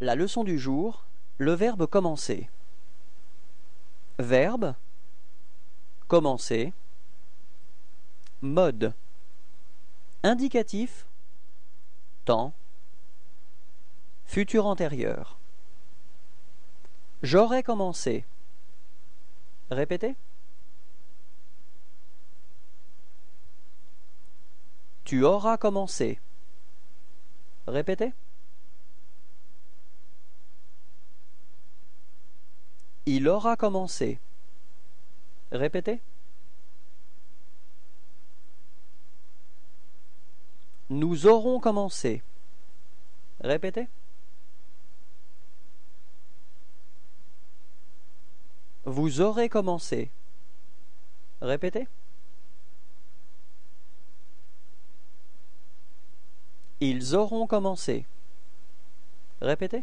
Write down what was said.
La leçon du jour, le verbe commencer. Verbe commencer. Mode indicatif temps futur antérieur. J'aurais commencé. Répétez. Tu auras commencé. Répétez. Il aura commencé. Répétez. Nous aurons commencé. Répétez. Vous aurez commencé. Répétez. Ils auront commencé. Répétez.